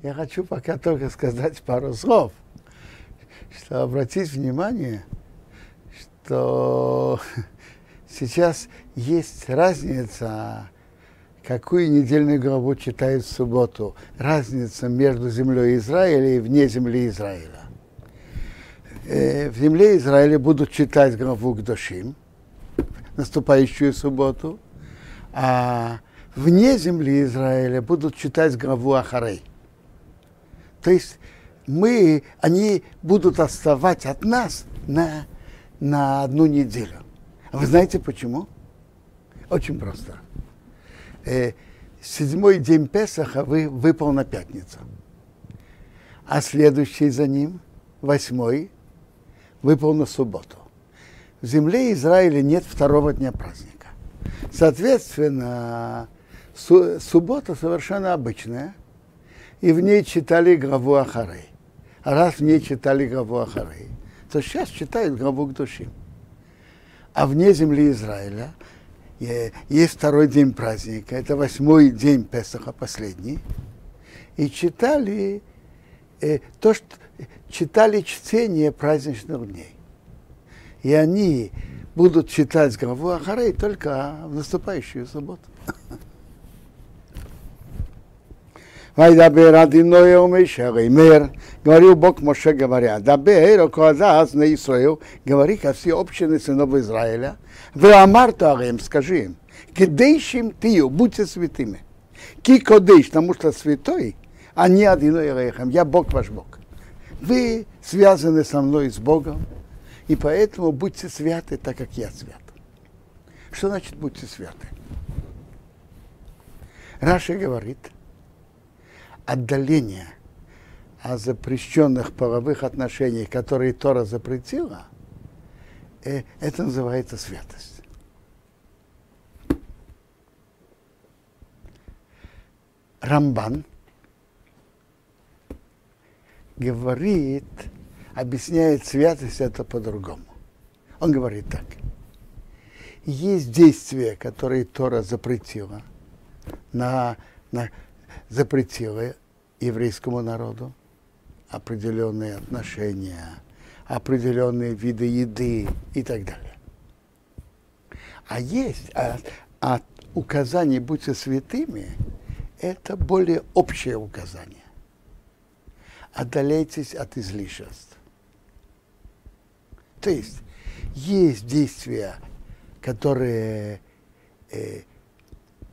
Я хочу пока только сказать пару слов, что обратить внимание, что сейчас есть разница, какую недельную главу читают в субботу. Разница между землей Израиля и вне земли Израиля. Э, в земле Израиля будут читать главу Гдошим, наступающую субботу, а вне земли Израиля будут читать главу Ахарей. То есть мы, они будут отставать от нас на, на одну неделю. А вы знаете почему? Очень просто. Э, седьмой день Песаха вы, выпал на пятницу. А следующий за ним, восьмой, выпал на субботу. В земле Израиля нет второго дня праздника. Соответственно, су- суббота совершенно обычная – и в ней читали главу Ахарей. А раз в ней читали главу Ахарей, то сейчас читают главу к души. А вне земли Израиля есть второй день праздника, это восьмой день Песаха, последний. И читали э, то, что читали чтение праздничных дней. И они будут читать главу Ахарей только в наступающую субботу. Вайдабер Адиной Омешер, Мер, говорил Бог Моше, говоря, Дабер, Окоазаз на Исраил, говори ко все общины сынов Израиля, вы Амартарем, скажи им, кидейшим тию, будьте святыми. Ки кодейш, потому что святой, а не Адиной Рейхам, я Бог ваш Бог. Вы связаны со мной с Богом, и поэтому будьте святы, так как я свят. Что значит будьте святы? Раши говорит – отдаление о запрещенных половых отношениях, которые Тора запретила, э, это называется святость. Рамбан говорит, объясняет святость это по-другому. Он говорит так. Есть действия, которые Тора запретила на, на запретила еврейскому народу определенные отношения, определенные виды еды и так далее. А есть а, а указание «будьте святыми» – это более общее указание. Отдаляйтесь от излишеств. То есть есть действия, которые э,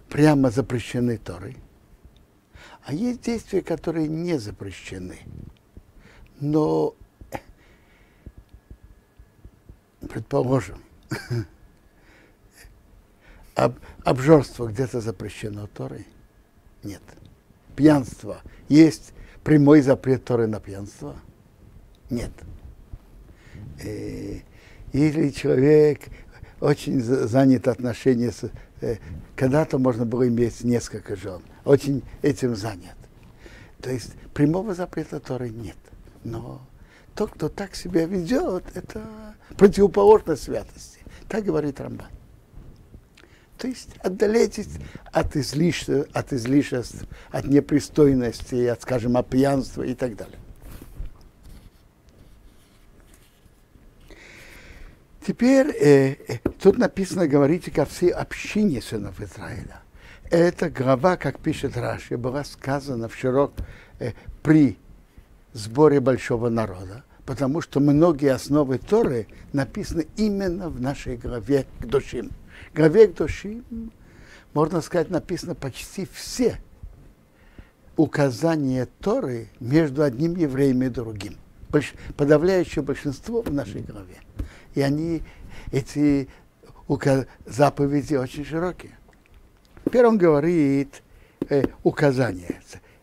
прямо запрещены Торой, а есть действия, которые не запрещены. Но, предположим, об, обжорство где-то запрещено Торой? Нет. Пьянство. Есть прямой запрет Торы на пьянство? Нет. И, э, или человек очень занят отношения с... Э, когда-то можно было иметь несколько жен – очень этим занят. То есть прямого запрета Торы нет. Но тот, кто так себя ведет, это противоположность святости. Так говорит Рамбан. То есть отдаляйтесь от излишеств, от излишеств, от непристойности, от, скажем, от пьянства и так далее. Теперь э, э, тут написано, говорите ко всей общине сынов Израиля. Эта глава, как пишет Раши, была сказана в широк, э, при сборе большого народа, потому что многие основы Торы написаны именно в нашей главе к душим. В главе к душим, можно сказать, написано почти все указания Торы между одним евреем и другим. Больш, подавляющее большинство в нашей главе. И они, эти заповеди очень широкие. Теперь он говорит э, указание,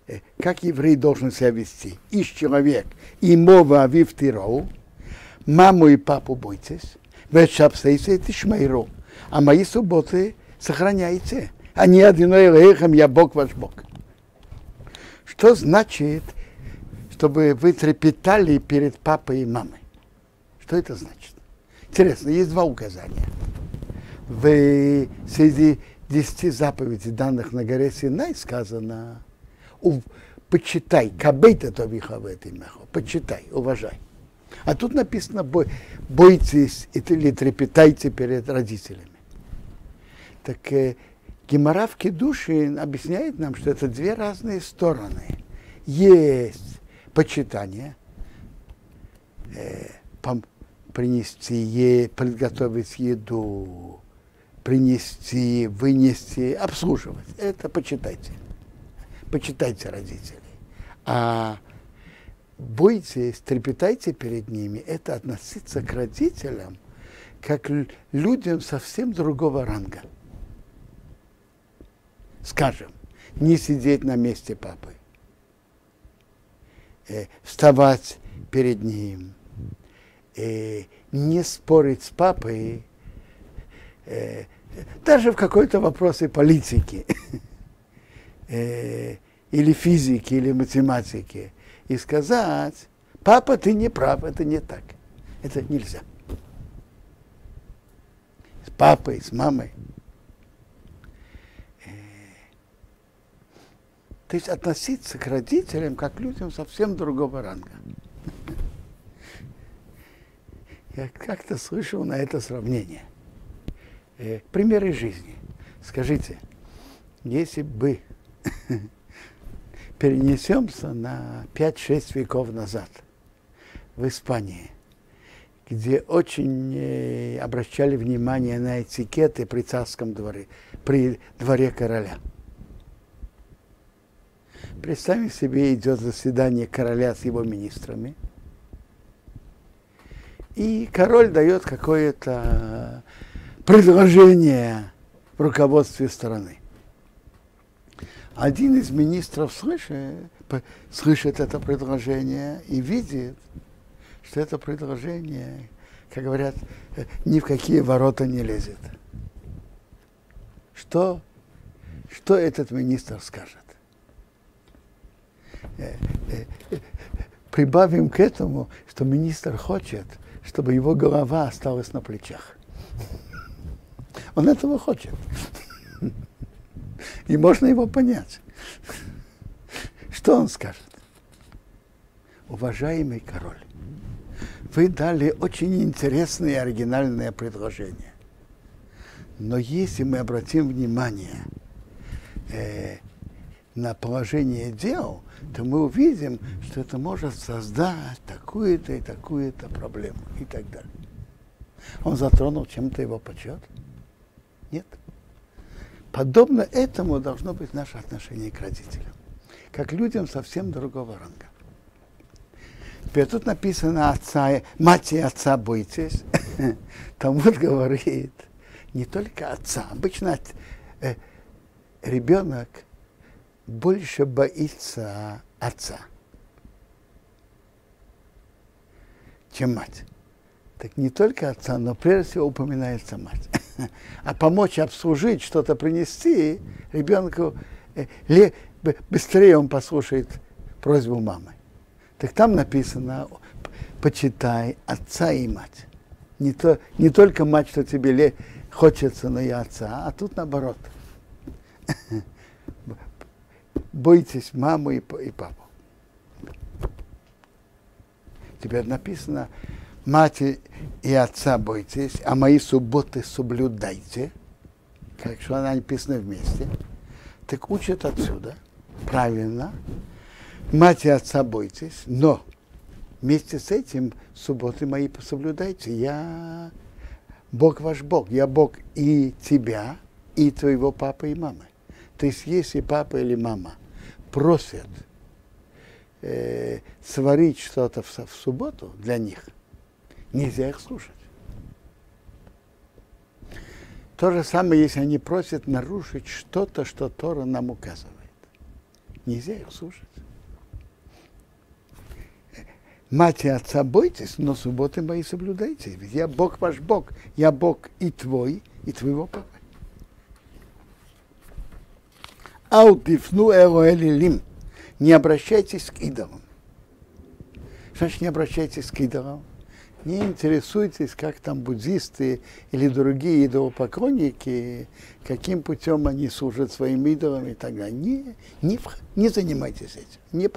э, как еврей должен себя вести. Ищ человек, и мова авив тироу, маму и папу бойтесь, вешапсейся и тишмейру, а мои субботы сохраняйте, а не одиной лехом я Бог ваш Бог. Что значит, чтобы вы трепетали перед папой и мамой? Что это значит? Интересно, есть два указания. Вы среди десяти заповедей, данных на горе Синай, сказано почитай, кабейта то имехо, почитай, уважай. А тут написано, бой, бойтесь или трепетайте перед родителями. Так э, Гемора в Кедуши объясняет нам, что это две разные стороны. Есть почитание, э, принести, е, приготовить еду, принести, вынести, обслуживать. Это почитайте. Почитайте родителей. А бойтесь, трепетайте перед ними. Это относиться к родителям как людям совсем другого ранга. Скажем, не сидеть на месте папы, э, вставать перед ним, э, не спорить с папой, э, даже в какой-то вопросе политики, э, или физики, или математики, и сказать, папа, ты не прав, это не так. Это нельзя. С папой, с мамой. Э, то есть относиться к родителям как к людям совсем другого ранга. Я как-то слышал на это сравнение. Э, примеры жизни. Скажите, если бы перенесемся на 5-6 веков назад в Испании, где очень э, обращали внимание на этикеты при царском дворе, при дворе короля. Представим себе, идет заседание короля с его министрами – и король дает какое-то предложение в руководстве страны. Один из министров слышит, слышит это предложение и видит, что это предложение, как говорят, ни в какие ворота не лезет. Что, что этот министр скажет? Э, э, э, прибавим к этому, что министр хочет – чтобы его голова осталась на плечах. Он этого хочет. И можно его понять. Что он скажет? Уважаемый король, вы дали очень интересное и оригинальное предложение. Но если мы обратим внимание э, на положение дел, то мы увидим, что это может создать такую-то и такую-то проблему и так далее. Он затронул чем-то его почет? Нет. Подобно этому должно быть наше отношение к родителям, как людям совсем другого ранга. Теперь тут написано отца, мать и отца бойтесь. Талмуд говорит, не только отца. Обычно э, ребенок больше боится отца, чем мать. Так не только отца, но прежде всего упоминается мать. А помочь обслужить, что-то принести ребенку, э, быстрее он послушает просьбу мамы. Так там написано, почитай отца и мать. Не, то, не только мать, что тебе хочется, но и отца, а тут наоборот. бойтесь маму и, папу. Теперь написано, мать и отца бойтесь, а мои субботы соблюдайте. Как что она написана вместе. Так учат отсюда, правильно. Мать и отца бойтесь, но вместе с этим субботы мои соблюдайте. Я Бог ваш Бог. Я Бог и тебя, и твоего папы и мамы. То есть, если папа или мама просят э, сварить что-то в, в субботу для них, нельзя их слушать. То же самое, если они просят нарушить что-то, что Тора нам указывает. Нельзя их слушать. Мать и отца бойтесь, но субботы мои соблюдайте. Ведь я Бог ваш Бог. Я Бог и твой, и твоего папы. Аутифну элоэлилим. Не обращайтесь к идолам. Значит, не обращайтесь к идолам. Не интересуйтесь, как там буддисты или другие идолопоклонники, каким путем они служат своим идолам и так далее. Не, не, не занимайтесь этим. Не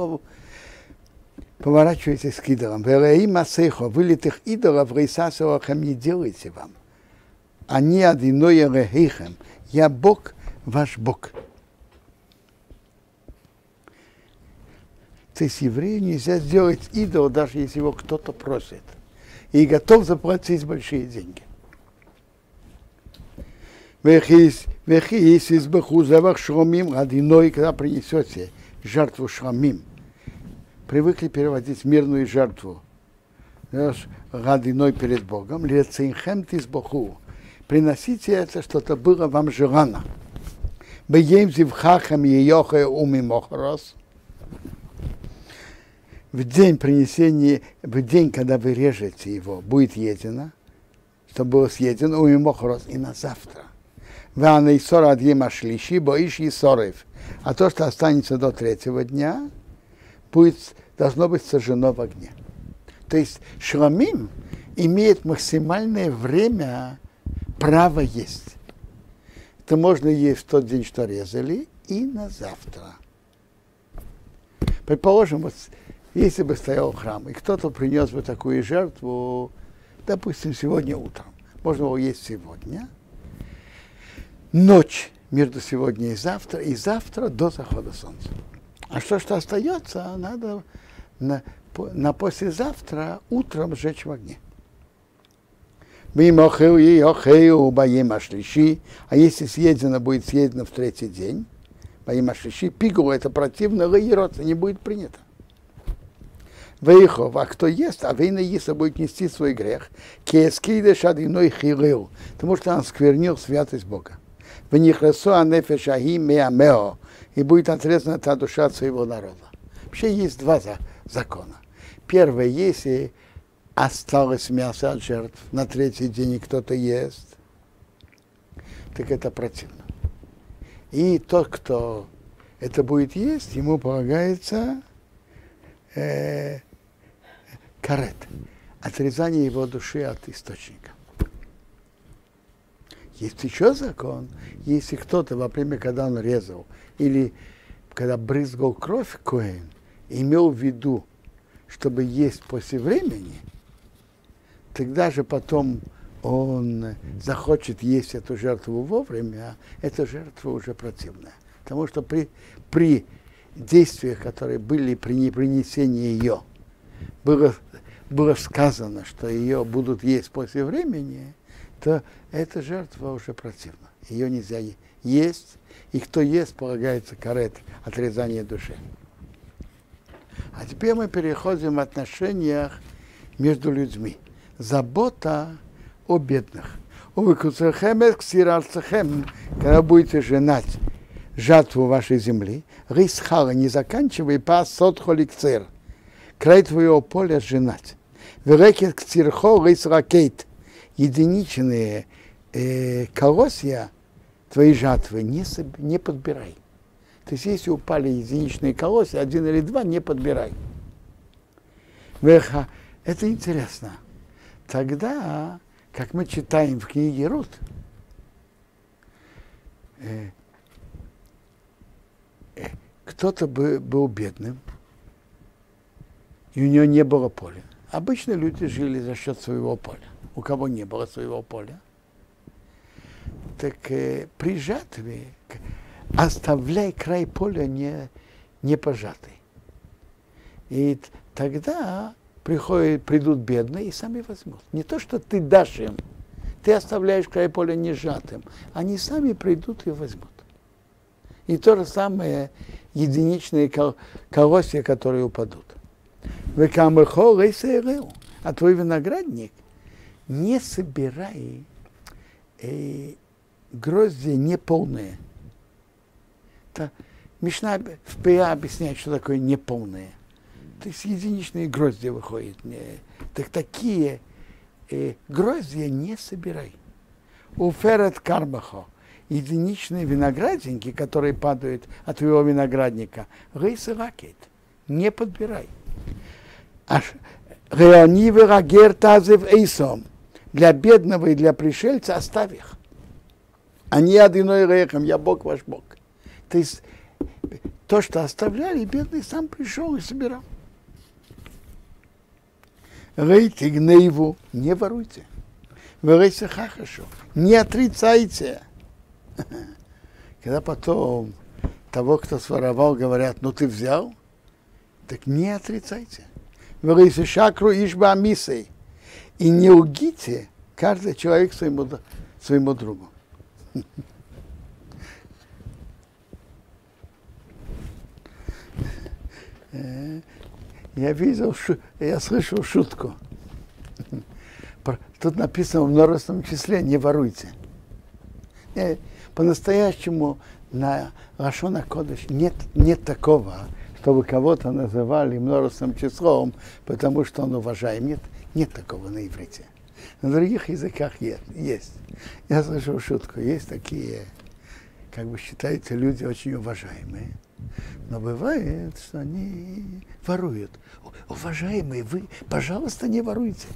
поворачивайтесь к идолам. Велаим асейхо, вылитых идолов рейсасовахам не делайте вам. Они одиное рехейхем. Я Бог, ваш Бог. То есть еврею нельзя сделать идол, даже если его кто-то просит. И готов заплатить большие деньги. Вехис из бахузавах шромим одиной, когда принесете жертву шрамим. Привыкли переводить мирную жертву. Радиной перед Богом. Лецейхем тизбаху. Приносите это, что-то было вам желано. Беем зивхахам йохе умимохрос в день принесения, в день, когда вы режете его, будет едено, чтобы было съедено у Мимохорос и на завтра. Вана и сора адьема шлиши, боишь и сорев. А то, что останется до третьего дня, будет, должно быть сожжено в огне. То есть шламим имеет максимальное время право есть. Это можно есть в тот день, что резали, и на завтра. Предположим, вот если бы стоял храм, и кто-то принес бы такую жертву, допустим, сегодня утром, можно его есть сегодня, ночь между сегодня и завтра, и завтра до захода солнца. А что, что остается, надо на, на послезавтра утром сжечь в огне. А если съедено, будет съедено в третий день, Боим Ашлиши, пигу это противно, не будет принято. Вейхов, а кто ест, а вейна Иса будет нести свой грех, кескидеш одиной хилил, потому что он сквернил святость Бога. В них ресо анефеш ахи меамео, и будет отрезана та душа от своего народа. Вообще есть два закона. Первое, если осталось мясо от жертв, на третий день кто-то ест, так это противно. И тот, кто это будет есть, ему полагается э, карет, отрезание его души от источника. Есть еще закон, если кто-то во время, когда он резал, или когда брызгал кровь Коэн, имел в виду, чтобы есть после времени, тогда же потом он захочет есть эту жертву вовремя, эта жертва уже противная. Потому что при, при действиях, которые были при принесении ее, было, было сказано, что ее будут есть после времени, то эта жертва уже противна. Ее нельзя есть, и кто ест, полагается карет, отрезание души. А теперь мы переходим в отношениях между людьми. Забота о бедных. Когда будете женать жатву вашей земли, рисхала не заканчивай па сот холикцер край твоего поля женать. Верекет к цирхо рис ракет. Единичные э, колосья твоей жатвы не, не подбирай. То есть если упали единичные колосья, один или два, не подбирай. Верха, это интересно. Тогда, как мы читаем в книге Рут, э, кто-то был бедным, и у него не было поля. Обычно люди жили за счет своего поля. У кого не было своего поля. Так э, при жатве оставляй край поля не, не пожатый. И тогда приходят, придут бедные и сами возьмут. Не то, что ты дашь им, ты оставляешь край поля не сжатым. Они сами придут и возьмут. И то же самое единичные колосья, которые упадут. А твой виноградник не собирай э, грозди неполные. Это Мишна в ПА объясняет, что такое неполные. То есть единичные грозди выходят. Так такие э, гроздья не собирай. У ферет кармахо единичные виноградинки, которые падают от твоего виноградника, рейсы ракет, не подбирай. А Реонивы рагер тазев эйсом. Для бедного и для пришельца оставь их. Они одиной рехом, я Бог ваш Бог. То есть то, что оставляли, бедный сам пришел и собирал. Рейте гневу, не воруйте. Вырейте хахашу, не отрицайте. Когда потом того, кто своровал, говорят, ну ты взял, так не отрицайте. Вырейте шакру ишба амисей. И не лгите каждый человек своему, своему другу. Я видел, я слышал шутку. Тут написано в множественном числе «не воруйте». По-настоящему на Рашона Кодыш нет, нет такого, чтобы кого-то называли множественным числом, потому что он уважаем. Нет, нет такого на иврите. На других языках есть. Я слышал шутку. Есть такие, как бы считаются люди очень уважаемые. Но бывает, что они воруют. Уважаемые, вы, пожалуйста, не воруйте.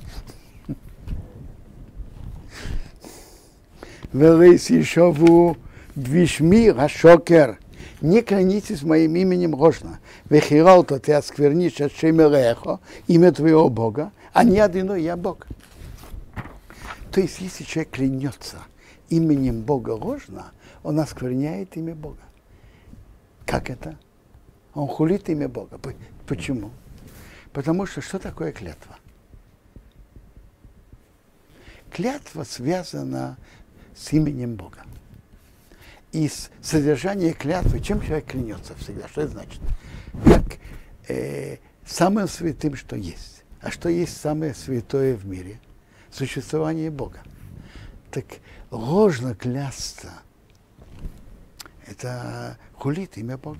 Велес еще в Двишми Рашокер. Не клянитесь моим именем ложно. Вехирал то ты осквернишь от Шемелехо, имя твоего Бога, а не один я Бог. То есть, если человек клянется именем Бога ложно, он оскверняет имя Бога. Как это? Он хулит имя Бога. Почему? Потому что что такое клятва? Клятва связана с именем Бога. И содержание клятвы, чем человек клянется всегда, что это значит? Как э, самым святым, что есть. А что есть самое святое в мире? Существование Бога. Так ложно клясться – это хулит имя Бога.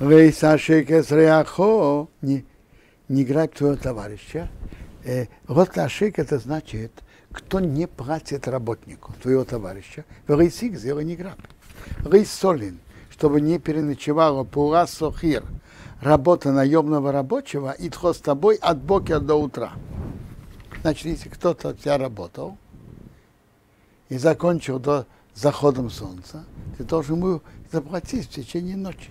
Рейсашекес реахо, не, не грабь твоего товарища. Э, вот лашик это значит, кто не платит работнику, твоего товарища. Рейсик сделай не грабь. Рейс солин, чтобы не переночевало пура сохир, работа наемного рабочего, и с тобой от бока до утра. Значит, если кто-то у тебя работал и закончил до заходом солнца, ты должен ему заплатить в течение ночи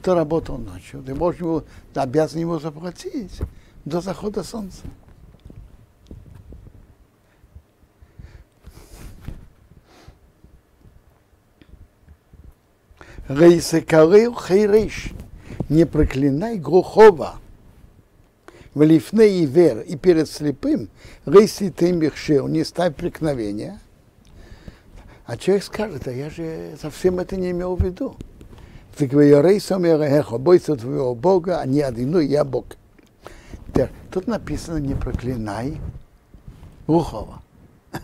кто работал ночью, ты можешь ему, обязан ему заплатить до захода солнца. Рейсекарил хейриш, не проклинай глухого. В лифне и вер, и перед слепым, рейси ты мехшил, не ставь преткновения. А человек скажет, а я же совсем это не имел в виду. Бойся твоего Бога, а не одину, я Бог. Тут написано не проклинай глухого.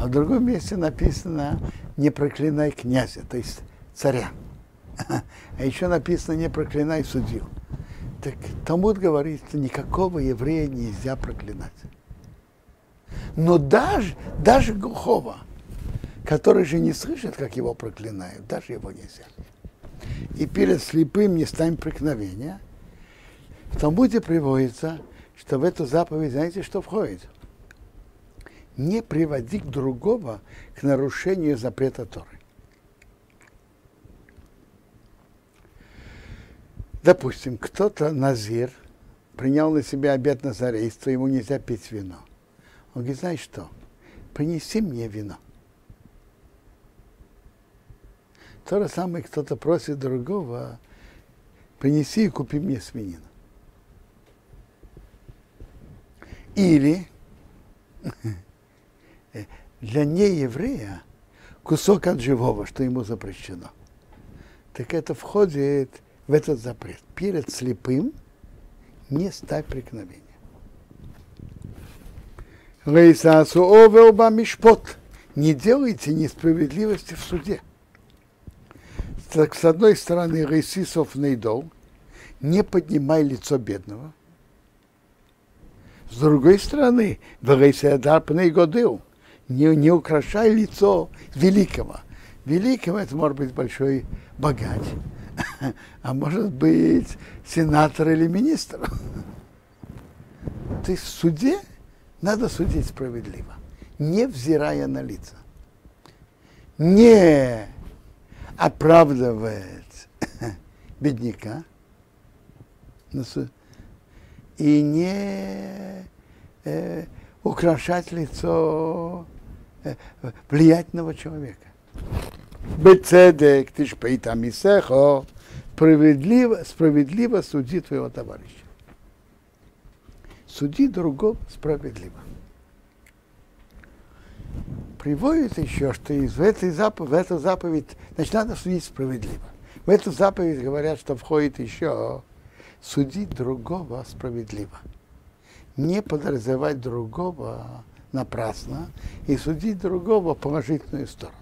А в другом месте написано не проклинай князя, то есть царя. А еще написано не проклинай судью. Так Талмуд говорит, что никакого еврея нельзя проклинать. Но даже, даже глухого, который же не слышит, как его проклинают, даже его нельзя и перед слепым не стань преткновения. В Талмуде приводится, что в эту заповедь, знаете, что входит? Не приводи другого к нарушению запрета Торы. Допустим, кто-то назир принял на себя обет назарейства, ему нельзя пить вино. Он говорит, знаешь что, принеси мне вино. То же самое кто-то просит другого, принеси и купи мне свинину. Или для нееврея кусок от живого, что ему запрещено. Так это входит в этот запрет. Перед слепым не ставь преткновения. Рейсасу овелба мишпот. Не делайте несправедливости в суде так с одной стороны, Рейсисов Нейдол, не поднимай лицо бедного. С другой стороны, Варейседар Пнейгодыл, не, не украшай лицо великого. Великого это может быть большой богач, а может быть сенатор или министр. Есть в суде надо судить справедливо, не взирая на лица. Не оправдывает бедняка и не э, украшать лицо э, влиятельного человека. Бецедек, ж мисехо, справедливо, справедливо суди твоего товарища. Суди другого справедливо. Приводит еще, что из этой заповедь, в эту заповедь, значит, надо судить справедливо. В эту заповедь говорят, что входит еще судить другого справедливо. Не подразумевать другого напрасно и судить другого положительную сторону.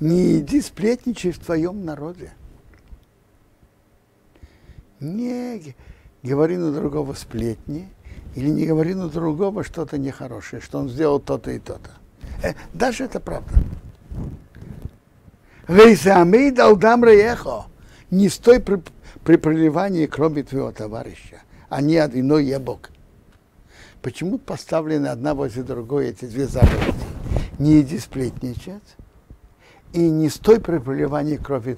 Не иди сплетничай в твоем народе. Не говори на другого сплетни, или не говори на другого что-то нехорошее, что он сделал то-то и то-то. Э, даже это правда. Не стой при, при проливании крови твоего товарища, а не от иной я. Почему поставлены одна возле другой эти две заповеди? Не иди сплетничать и не стой при проливании крови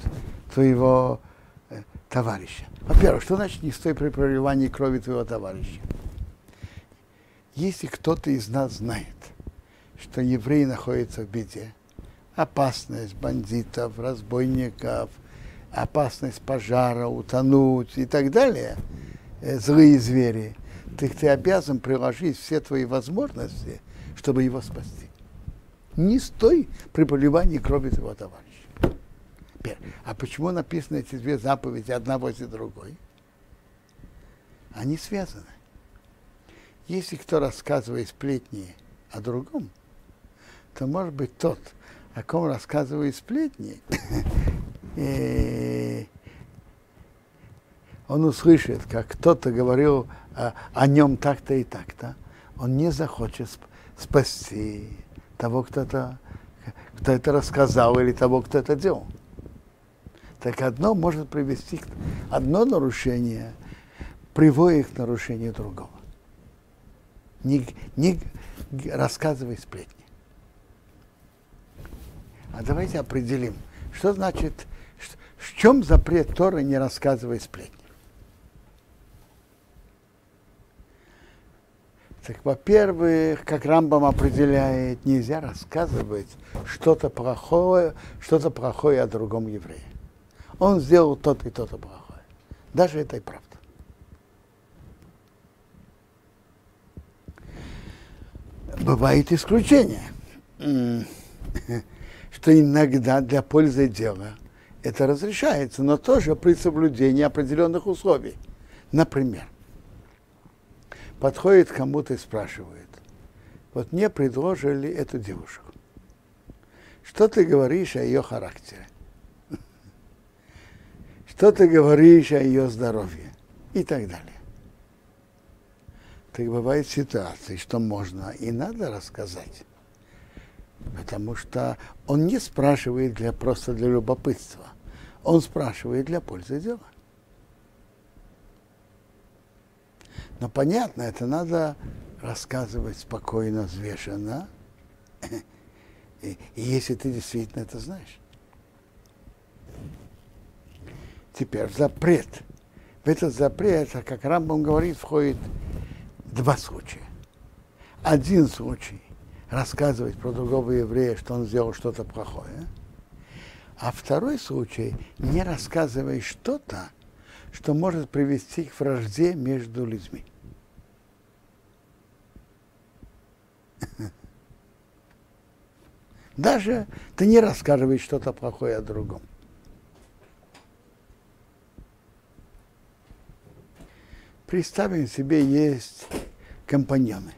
твоего э, товарища. Во-первых, что значит не стой при проливании крови твоего товарища? Если кто-то из нас знает, что евреи находятся в беде, опасность бандитов, разбойников, опасность пожара, утонуть и так далее, э, злые звери – ты, ты обязан приложить все твои возможности, чтобы его спасти. Не стой при поливании крови твоего товарища. А почему написаны эти две заповеди одна возле другой? Они связаны. Если кто рассказывает сплетни о другом, то может быть тот, о ком рассказывает сплетни, он услышит, как кто-то говорил о, о нем так-то и так-то, он не захочет спасти того, кто это, кто это рассказал, или того, кто это делал. Так одно может привести к одно нарушение, приводит к нарушению другого. Не, не рассказывай сплетни. А давайте определим, что значит, в чем запрет Торы не рассказывай сплетни. Так, во-первых, как Рамбам определяет, нельзя рассказывать что-то плохое, что-то плохое о другом еврее. Он сделал то-то и то-то плохое. Даже это и правда. Бывает исключение, что иногда для пользы дела это разрешается, но тоже при соблюдении определенных условий. Например, подходит кому-то и спрашивает, вот мне предложили эту девушку. Что ты говоришь о ее характере? Что ты говоришь о ее здоровье? И так далее. Так бывает ситуации, что можно и надо рассказать. Потому что он не спрашивает для, просто для любопытства. Он спрашивает для пользы дела. Но понятно, это надо рассказывать спокойно, взвешенно. И, если ты действительно это знаешь. Теперь запрет. В этот запрет, а как Рамбам говорит, входит два случая. Один случай рассказывать про другого еврея, что он сделал что-то плохое. А второй случай не рассказывай что-то, что может привести к вражде между людьми. Даже ты не рассказываешь что-то плохое о другом. Представим себе, есть компаньоны.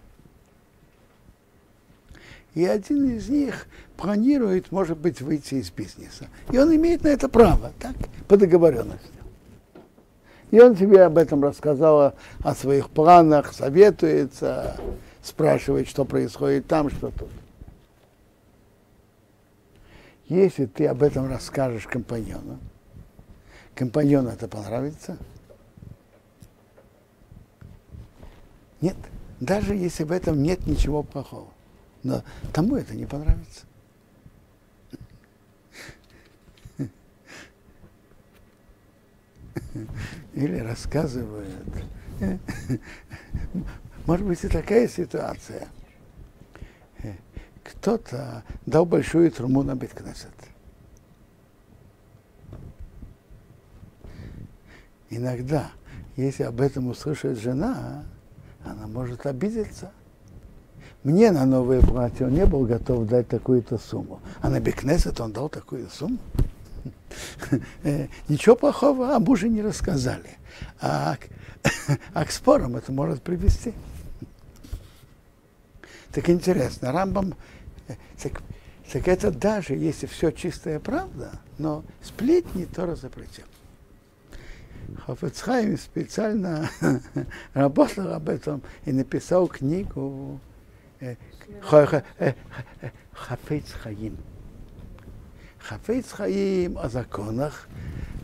И один из них планирует, может быть, выйти из бизнеса. И он имеет на это право, так, по договоренности. И он тебе об этом рассказал, о своих планах, советуется, спрашивает, что происходит там, что тут. если ты об этом расскажешь компаньону, компаньону это понравится? Нет, даже если в этом нет ничего плохого. Но тому это не понравится. Или рассказывают. Может быть и такая ситуация. Кто-то дал большую труму на Биткнесет. Иногда, если об этом услышит жена, она может обидеться. Мне на новое платье он не был готов дать такую-то сумму. А на Бекнесет он дал такую сумму. Э, ничего плохого о муже не рассказали. А, а к спорам это может привести. Так интересно, Рамбам, э, так, так это даже если все чистая правда, но сплетни Тора запретил. Хафецхайм специально работал об этом и написал книгу э, Хафец Хаим. О законах,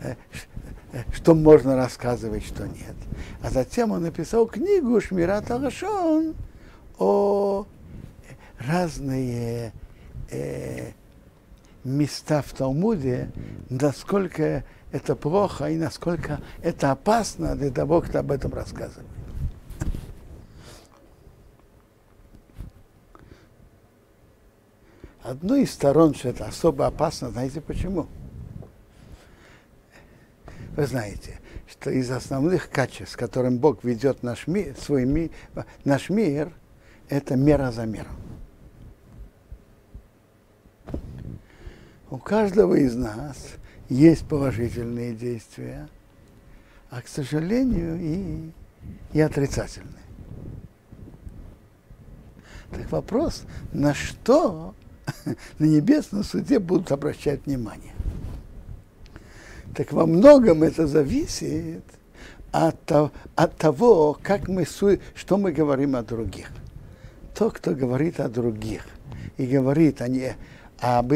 э, э, что можно рассказывать, что нет. А затем он написал книгу Шмират Алашон о разные э, места в Талмуде, насколько это плохо и насколько это опасно для того, кто об этом рассказывает. Одной из сторон, что это особо опасно, знаете почему? Вы знаете, что из основных качеств, с которым Бог ведет наш мир, свой мир, наш мир, это мера за мером. У каждого из нас есть положительные действия, а, к сожалению, и, и отрицательные. Так вопрос, на что на небесном суде будут обращать внимание? Так во многом это зависит от, от того, как мы, что мы говорим о других. Тот, кто говорит о других и говорит о, не, об,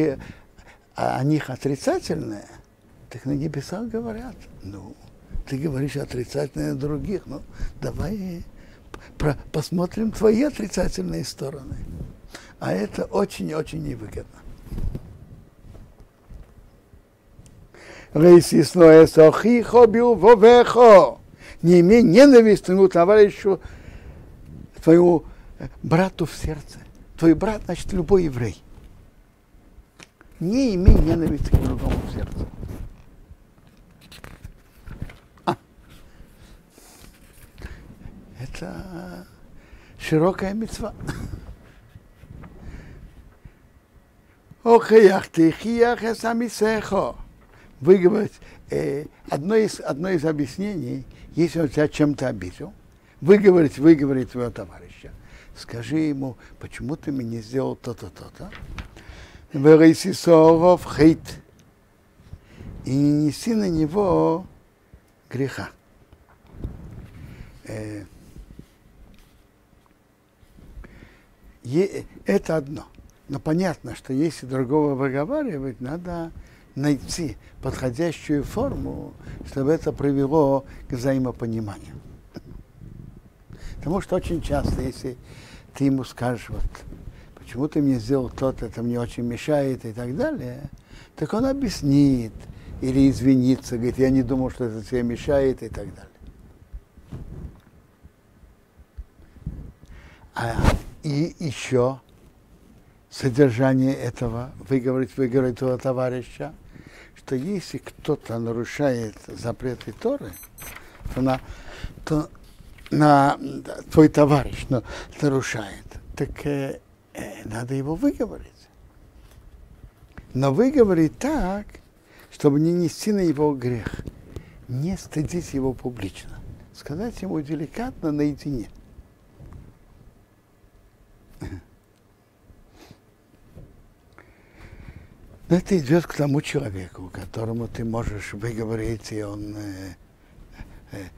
о них отрицательное – так на небесах говорят, ну, ты говоришь отрицательные других, ну, давай про, посмотрим твои отрицательные стороны. А это очень-очень невыгодно. Рейсисное сохи хобил вовехо. Не имей ненависть твоему товарищу, твоему брату в сердце. Твой брат, значит, любой еврей. Не имей ненависти к другому в сердце. это широкая мецва. Охиях ты хиях эсамисехо. Выговорить э, одно, из, одно из объяснений, если он тебя чем-то обидел, выговорить, выговорить твоего товарища. Скажи ему, почему ты мне не сделал то-то, то-то. Верейсисоров хейт. И не неси на него греха. Э, это одно. Но понятно, что если другого выговаривать, надо найти подходящую форму, чтобы это привело к взаимопониманию. Потому что очень часто, если ты ему скажешь, вот, почему ты мне сделал то-то, это мне очень мешает и так далее, так он объяснит или извинится, говорит, я не думал, что это тебе мешает и так далее. А и еще содержание этого, выговорить, выговорить этого товарища, что если кто-то нарушает запреты Торы, то, на, то на, твой товарищ но, нарушает, так э, э, надо его выговорить. Но выговорить так, чтобы не нести на его грех, не стыдить его публично. Сказать ему деликатно наедине – Но это идет к тому человеку, которому ты можешь выговорить, и он, э, э,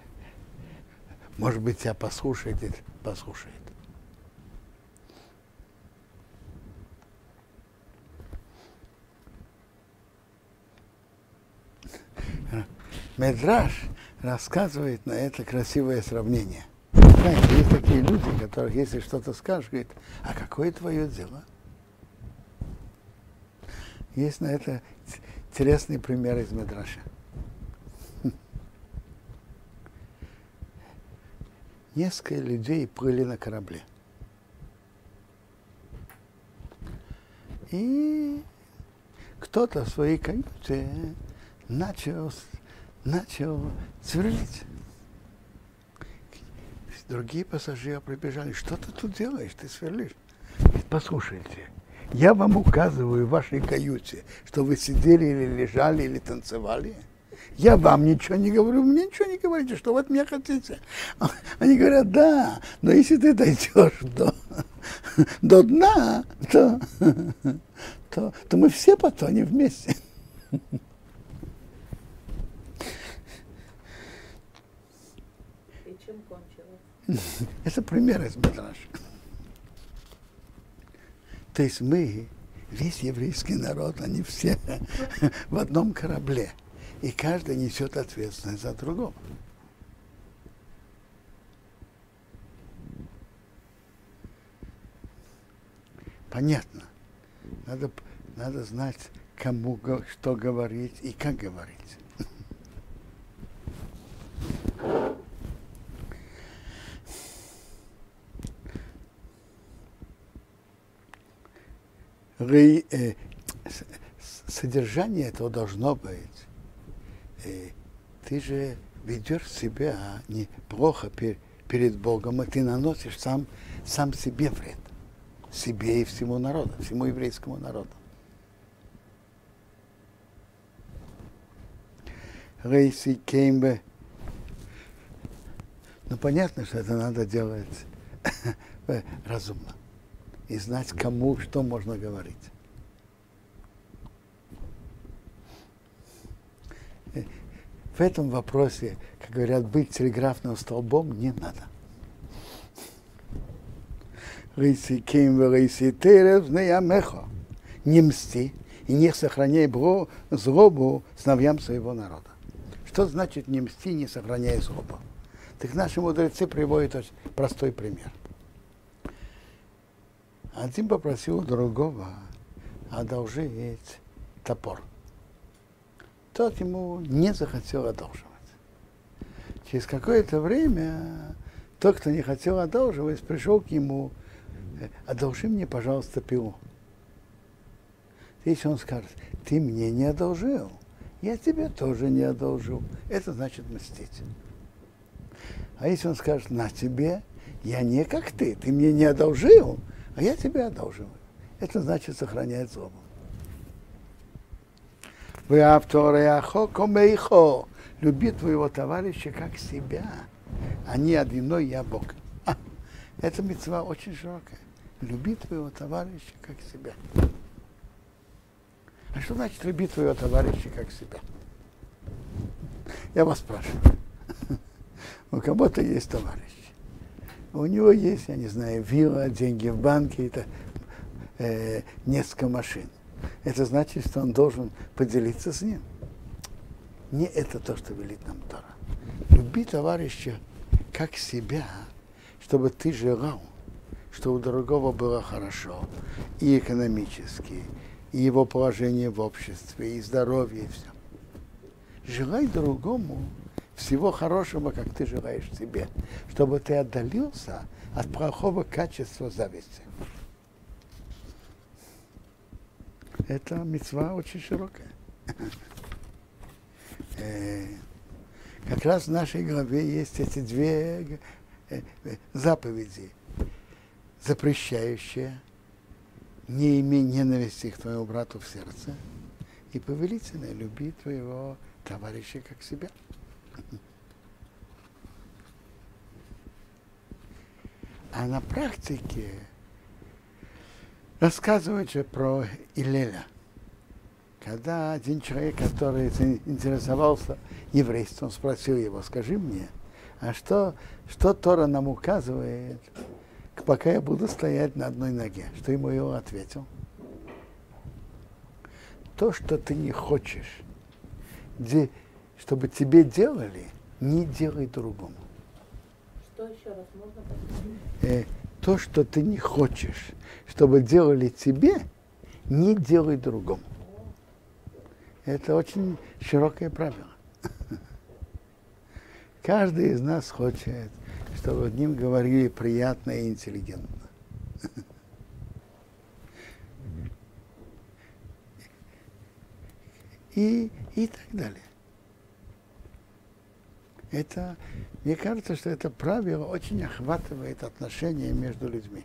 может быть, тебя послушает и послушает. Медраж рассказывает на это красивое сравнение. Знаете, есть такие люди, которых, если что-то скажешь, говорит, а какое твое дело? Есть на это интересный пример из Медраша. Несколько людей плыли на корабле. И кто-то в своей каюте начал, начал сверлить. Другие пассажиры прибежали, что ты тут делаешь, ты сверлишь. Послушайте, я вам указываю в вашей каюте, что вы сидели или лежали, или танцевали. Я вам ничего не говорю, мне ничего не говорите, что вы от меня хотите. Они говорят, да, но если ты дойдешь до, до дна, то, то, то мы все потонем вместе. И чем кончилось? Это пример из Мадраша. То есть мы, весь еврейский народ, они все в одном корабле. И каждый несет ответственность за другого. Понятно. Надо, надо знать, кому что говорить и как говорить. Ры- э, с- с- содержание этого должно быть. э, ты же ведешь себя неплохо пер- перед Богом, и ты наносишь сам, сам себе вред. Себе и всему народу, всему еврейскому народу. Рейси Кеймбе. Ну, понятно, что это надо делать разумно. И знать, кому что можно говорить. В этом вопросе, как говорят, быть телеграфным столбом не надо. Неямехо. Не мсти и не сохраняй злобу сыновьям своего народа. Что значит не мсти, не сохраняй злобу? Так наши мудрецы приводят очень простой пример. Один попросил другого одолжить топор. Тот ему не захотел одолживать. Через какое-то время тот, кто не хотел одолживать, пришел к нему, «Э, одолжи мне, пожалуйста, пилу. Если он скажет, ты мне не одолжил, я тебе тоже не одолжу. Это значит мстить. А если он скажет, на тебе, я не как ты, ты мне не одолжил, а я тебе одолживаю. Это значит сохранять злобу. Комейхо. Люби твоего товарища как себя, а не одиной я Бог. А, эта мецва очень широкая. Люби твоего товарища как себя. А что значит люби твоего товарища как себя? Я вас спрашиваю. У кого-то есть товарищ. У него есть, я не знаю, вилла, деньги в банке, это э, несколько машин. Это значит, что он должен поделиться с ним. Не это то, что велит нам Тора. Люби товарища как себя, чтобы ты желал, что у другого было хорошо и экономически, и его положение в обществе, и здоровье, и все. Желай другому всего хорошего, как ты желаешь себе, чтобы ты отдалился от плохого качества зависти. Это мецва очень широкая. Э, Как раз в нашей главе есть эти две э, заповеди, запрещающие не имей ненависти к твоему брату в сердце и повелительное люби твоего товарища как себя. А на практике рассказывают же про Илеля. Когда один человек, который интересовался еврейством, спросил его, скажи мне, а что, что Тора нам указывает, пока я буду стоять на одной ноге? Что ему его ответил? То, что ты не хочешь, где, чтобы тебе делали, не делай другому. Что еще раз можно? Э, то, что ты не хочешь, чтобы делали тебе, не делай другому. Это очень широкое правило. Каждый из нас хочет, чтобы над ним говорили приятно и интеллигентно. И, и так далее. Это, мне кажется, что это правило очень охватывает отношения между людьми.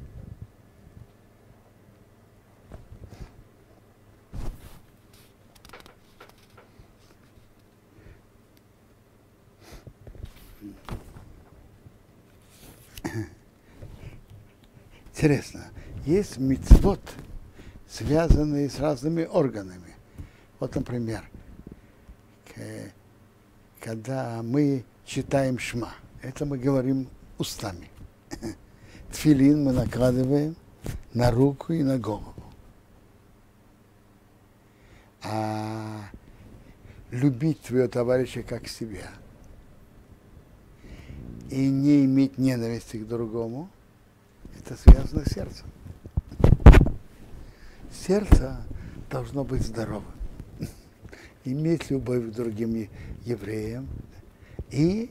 Интересно, есть мицвод, связанные с разными органами. Вот, например, когда мы читаем шма, это мы говорим устами. Тфилин мы накладываем на руку и на голову. А любить твоего товарища как себя и не иметь ненависти к другому, это связано с сердцем. Сердце должно быть здоровым, иметь любовь к другим евреям и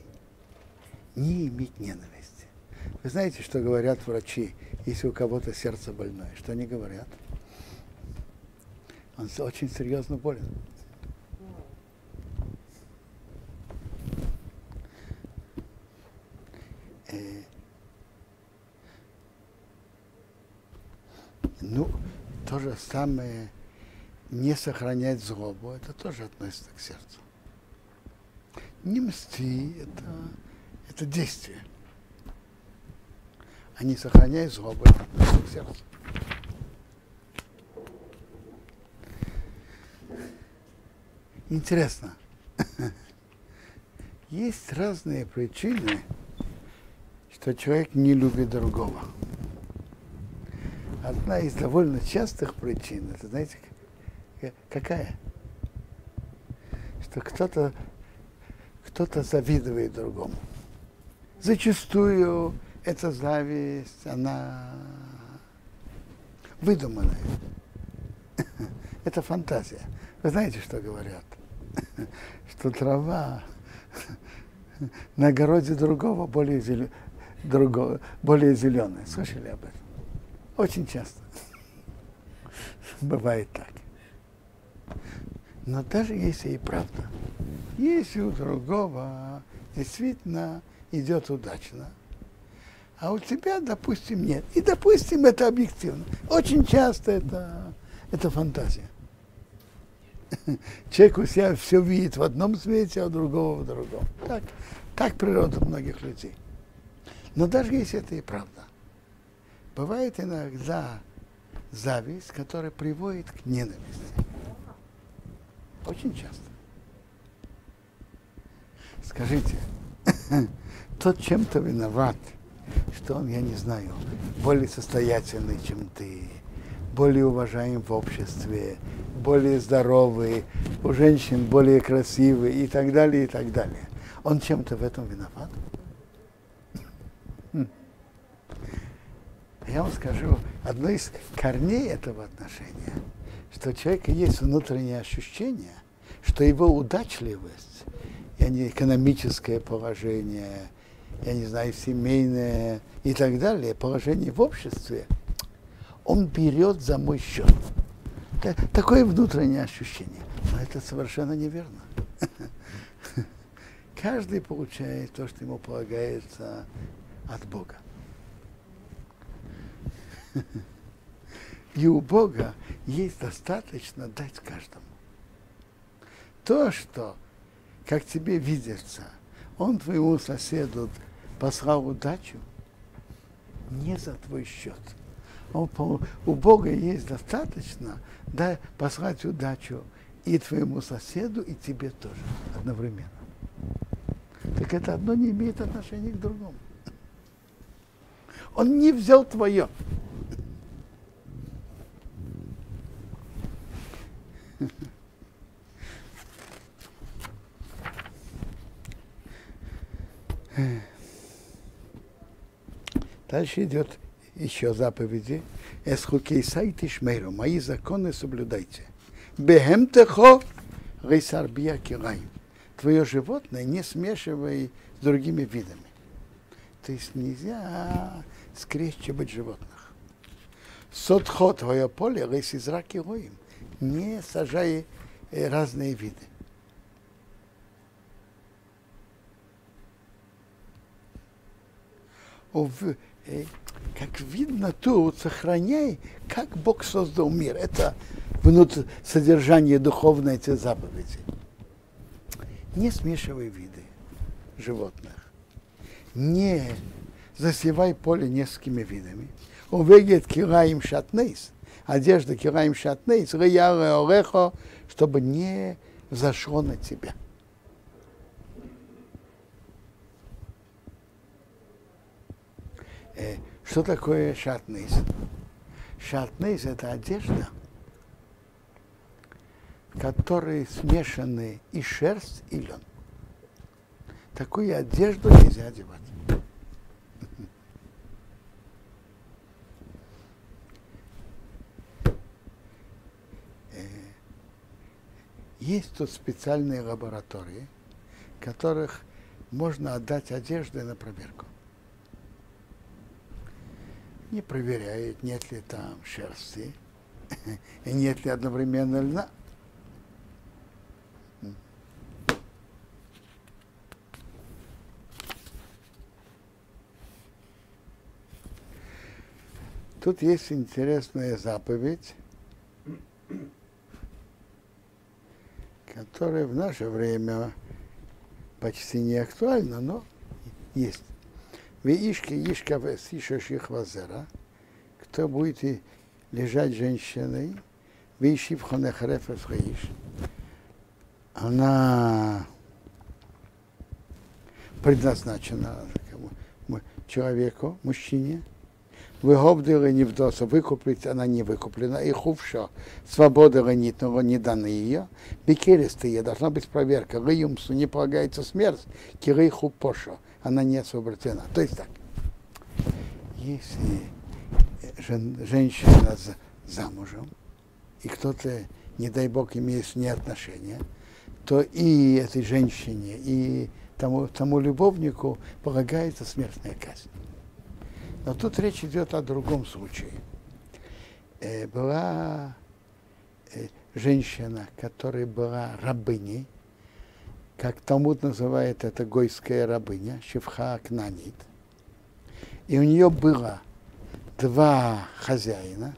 не иметь ненависти. Вы знаете, что говорят врачи, если у кого-то сердце больное? Что они говорят? Он очень серьезно болен. Э, Ну, то же самое не сохранять злобу, это тоже относится к сердцу. Не мсти, это, это действие. А не сохраняй злобу, это относится к сердцу. Интересно. Есть разные причины, что человек не любит другого. Одна из довольно частых причин, это знаете, какая? Что кто-то кто-то завидует другому. Зачастую эта зависть, она выдуманная. Это фантазия. Вы знаете, что говорят? Что трава на огороде другого более, зелё- другого, более зеленая. Слышали об этом? Очень часто. Бывает так. Но даже если и правда, если у другого действительно идет удачно, а у тебя, допустим, нет. И, допустим, это объективно. Очень часто это, это фантазия. Человек у себя все видит в одном свете, а у другого в другом. Так, так природа многих людей. Но даже если это и правда, бывает иногда зависть, которая приводит к ненависти. Очень часто. Скажите, тот чем-то виноват, что он, я не знаю, более состоятельный, чем ты, более уважаем в обществе, более здоровый, у женщин более красивый и так далее, и так далее. Он чем-то в этом виноват? Я вам скажу, одно из корней этого отношения, что у человека есть внутреннее ощущение, что его удачливость, я не экономическое положение, я не знаю, семейное и так далее, положение в обществе, он берет за мой счет. Та- Такое внутреннее ощущение. Но это совершенно неверно. Каждый получает то, что ему полагается от Бога. И у Бога есть достаточно дать каждому. То, что, как тебе видится, он твоему соседу послал удачу, не за твой счет. У Бога есть достаточно да, послать удачу и твоему соседу, и тебе тоже одновременно. Так это одно не имеет отношения к другому. Он не взял твое. Дальше идет еще заповеди. Эсхукей сайты шмейру. Мои законы соблюдайте. Бехемтехо рейсарбия кирай. Твое животное не смешивай с другими видами. То есть нельзя скрещивать животных. Сотхо твое поле, рейсизраки роим. Не сажай разные виды. как видно тут, сохраняй, как Бог создал мир. Это внутрь содержание духовной эти заповеди. Не смешивай виды животных. Не засевай поле несколькими видами. Увегет кираим шатнейс. Одежда кираим шатнейс. Рияре орехо, чтобы не взошло на тебя. Э, что такое шатнейс? Шатнейс – это одежда, в которой смешаны и шерсть, и лен. Такую одежду нельзя одевать. Э, есть тут специальные лаборатории, в которых можно отдать одежды на проверку не проверяет, нет ли там шерсти, и нет ли одновременно льна. Тут есть интересная заповедь, которая в наше время почти не актуальна, но есть. Вишки, ишка, сишаших вазера, кто будет лежать женщиной, виши в ханехареф иш. Она предназначена человеку, мужчине, выгобдила не вдоса, выкуплить она не выкуплена, и хувша, свобода ранитного не даны ее, бекеристые, должна быть проверка, рыюмсу не полагается смерть, кирей хупоша, она не освобождена. То есть так, если жен, женщина за, замужем, и кто-то, не дай бог, имеет с ней отношения, то и этой женщине, и тому, тому любовнику полагается смертная казнь. Но тут речь идет о другом случае. Э, была э, женщина, которая была рабыней, как Талмуд называет это гойская рабыня, Шевха Кнанит. И у нее было два хозяина,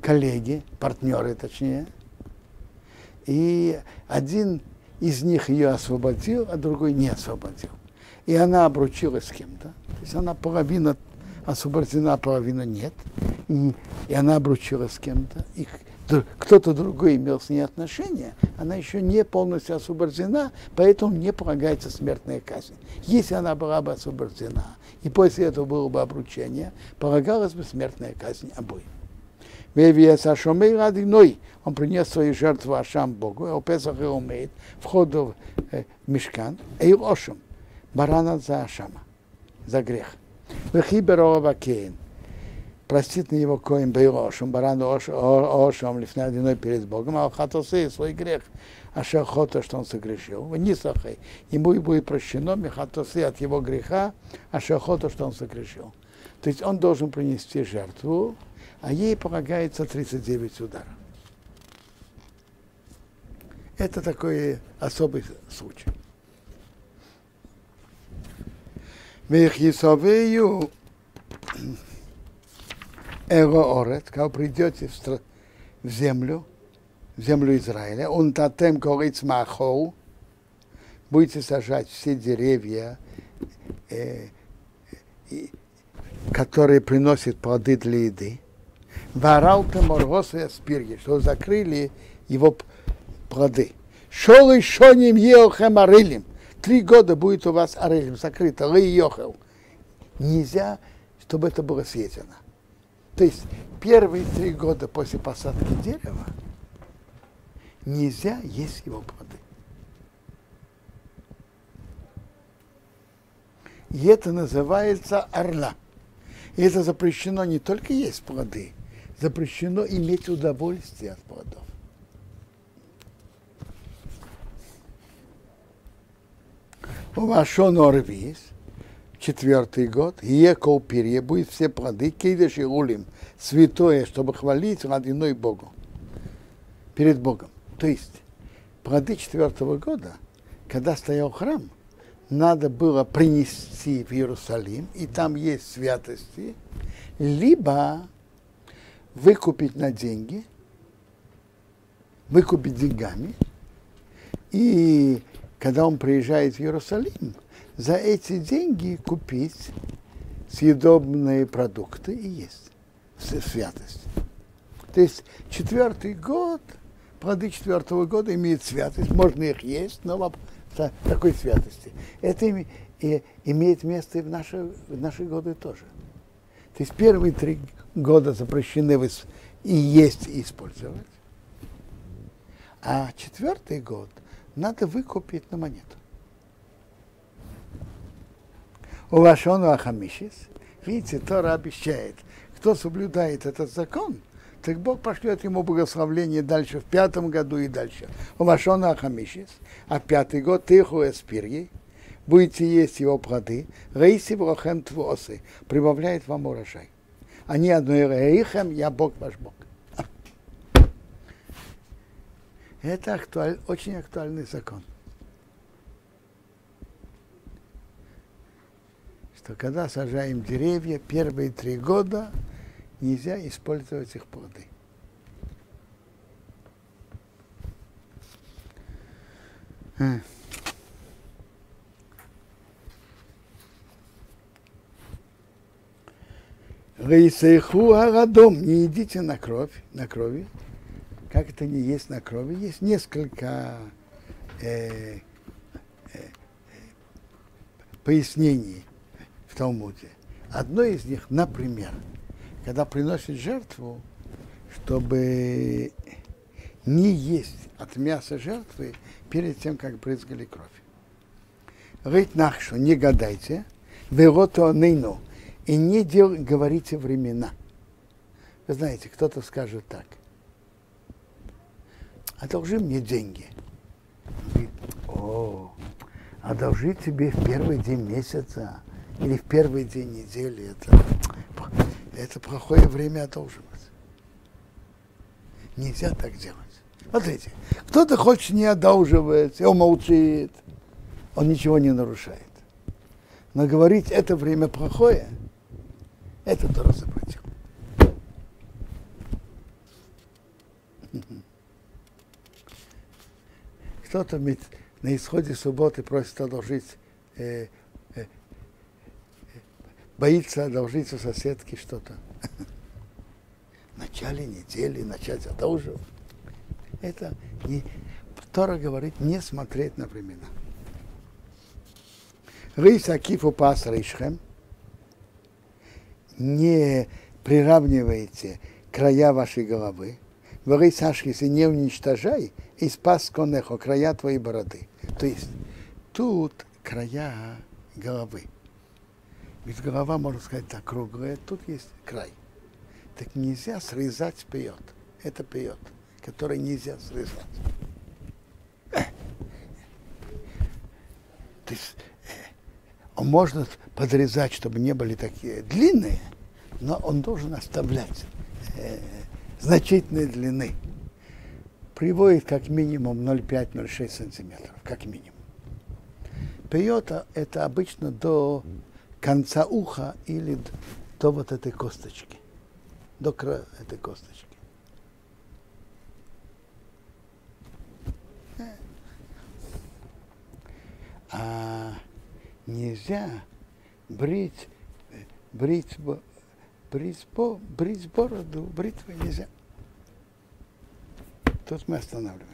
коллеги, партнеры точнее, и один из них ее освободил, а другой не освободил. И она обручилась с кем-то. То есть она половина освобождена, половина нет. И, она обручилась с кем-то. И кто-то другой имел с ней отношения, она еще не полностью освобождена, поэтому не полагается смертная казнь. Если она была бы освобождена, и после этого было бы обручение, полагалась бы смертная казнь обоим. Он принес свои жертвы Ашам Богу, а Песах и умеет входу в э, Мешкан, и Ошем, барана за Ашама, за грех. Вехиберова Кейн, простит на него коим бейлошем, барану ошем, лифна одиной перед Богом, а хатосы свой грех, а шахота, что он согрешил. Нисахай, ему и будет прощено, мехатосы от его греха, а шахота, что он согрешил. То есть он должен принести жертву, а ей полагается 39 ударов. Это такой особый случай. Вехисовею Эроорет, когда придете в, стра... в землю, в землю Израиля, он татем корец махоу, будете сажать все деревья, э, э, которые приносят плоды для еды. Варалте моргосы аспирги, что закрыли его плоды. Шел еще ним еохем арелим. Три года будет у вас арелим закрыто, лы йохел. Нельзя, чтобы это было съедено. То есть первые три года после посадки дерева нельзя есть его плоды. И это называется орла. И это запрещено не только есть плоды, запрещено иметь удовольствие от плодов. Вашон Орвис, четвертый год, Екол перья, будет все плоды, кейдеш и улим, святое, чтобы хвалить родиной Богу, перед Богом. То есть, плоды четвертого года, когда стоял храм, надо было принести в Иерусалим, и там есть святости, либо выкупить на деньги, выкупить деньгами, и когда он приезжает в Иерусалим, за эти деньги купить съедобные продукты и есть святость. То есть четвертый год, плоды четвертого года имеют святость, можно их есть, но такой святости. Это имеет место и в наши, в наши годы тоже. То есть первые три года запрещены и есть, и использовать. А четвертый год – надо выкупить на монету. У Лашону Ахамишис, видите, Тора обещает, кто соблюдает этот закон, так Бог пошлет ему благословление дальше в пятом году и дальше. У Лашону Ахамишис, а пятый год Тиху Эспирьей, будете есть его плоды, рейси брохем твосы, прибавляет вам урожай. Они одной рейхем, я Бог ваш Бог. Это актуаль, очень актуальный закон. Что когда сажаем деревья, первые три года нельзя использовать их плоды. Рейсейху арадом, не идите на кровь, на крови, как это не есть на крови, есть несколько э, э, пояснений в Талмуде. Одно из них, например, когда приносит жертву, чтобы не есть от мяса жертвы перед тем, как брызгали кровь. Рыть нахшу, не гадайте, верото нейну, и не дел, говорите времена. Вы знаете, кто-то скажет так – одолжи мне деньги. говорит, о, одолжить тебе в первый день месяца или в первый день недели, это, это плохое время одолживать. Нельзя так делать. Смотрите, кто-то хочет не одолживать, он молчит, он ничего не нарушает. Но говорить, это время плохое, это Тора запретил. Кто-то на исходе субботы просит одолжить, э, э, боится одолжить у соседки что-то. В начале недели начать одолживать. Это не, Тора говорит не смотреть на времена. Рейс Акифу пас Рейшхем. Не приравнивайте края вашей головы. Вы Сашхис и не уничтожай, и спас конехо, края твоей бороды. То есть тут края головы. Ведь голова, можно сказать, так круглая, тут есть край. Так нельзя срезать пьет. Это пьет, который нельзя срезать. То есть он может подрезать, чтобы не были такие длинные, но он должен оставлять значительной длины приводит как минимум 0,5-0,6 сантиметров, как минимум. Пейота это обычно до конца уха или до вот этой косточки, до края этой косточки. А нельзя брить, брить брить, брить бороду, бритвой нельзя. Тут мы останавливаемся.